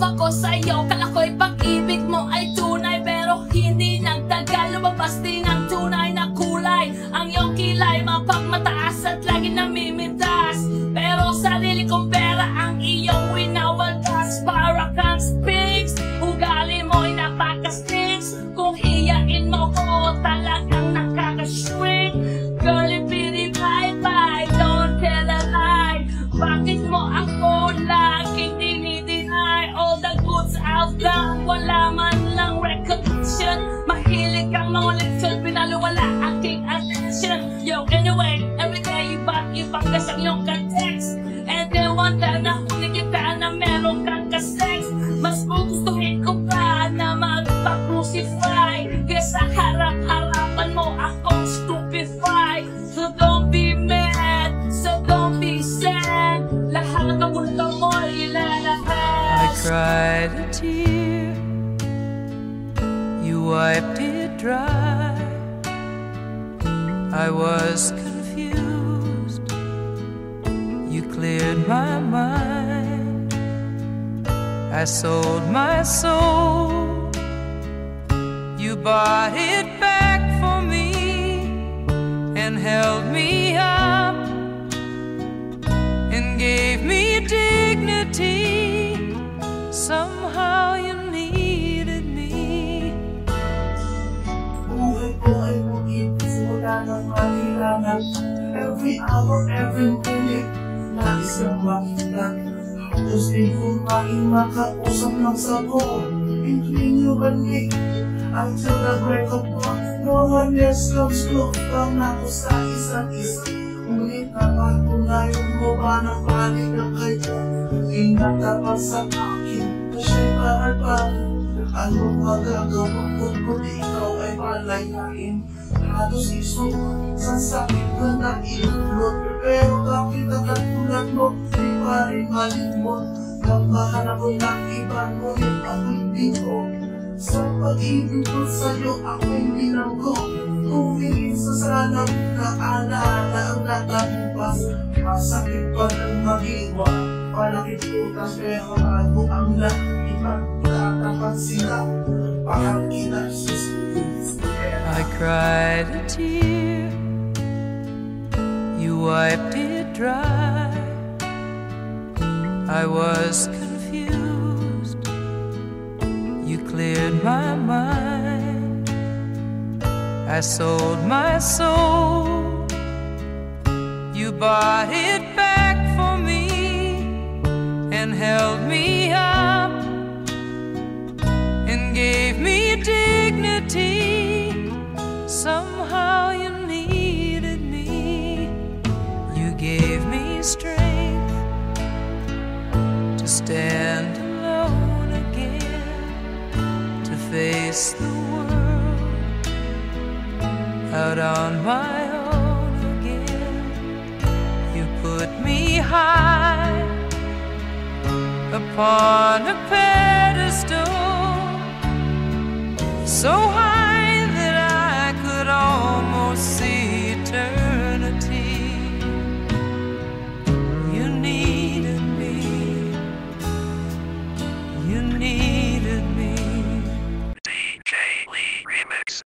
love ako sa'yo Kala ko'y pag-ibig mo ay tunay. Pero hindi nagtagal Lumabas din ang tunay na kulay. Ang iyong kilay mapagmataas at lagi namimintas Wala man lang recognition Mahilig kang mangulit Till pinalawala aking attention. Yo, anyway, everyday Iba't-ibang kasi ang iyong context. And then one time nahuli kita na meron kang kasex Mas gugustuhin ko pa na magpa-crucify Kesa harap-harapan mo akong stupefy. So don't be mad, so don't be sad. Lahat ng mundo mo'y I lalahas cried. A tear, wiped it dry. I was confused, you cleared my mind. I sold my soul, you bought it back for me and held me up and gave me dignity. Somehow pangarap Every hour, every minute Nais ang makita. Halos di ko maing makausap ng sa buong Between you and me Until the break of dawn No one else comes close Bang ako sa isa't isa Ngunit napatunayan mo ba ng balik na kayo? Ingat ka pa sa akin Siyempre at parang Anong magagawa ko kung ikaw ay malayain? Halos isok sa sakit na naiulot Pero bakit ang katulad mo? Di pa rin malimot. Nagmahal ako ng iba Ngunit ako hindi ko. Sa pag-ibig ko sa'yo ako'y binanggo Tumingin sa sanang naalala ang natabupas Masakit pa ng mag-iwan. Palakit putas pero bago ang lahat I cried a tear, you wiped it dry. I was confused, you cleared my mind. I sold my soul, you bought it strength to stand alone again, to face the world out on my own again. You put me high upon a pedestal so high DJ Lee Remix.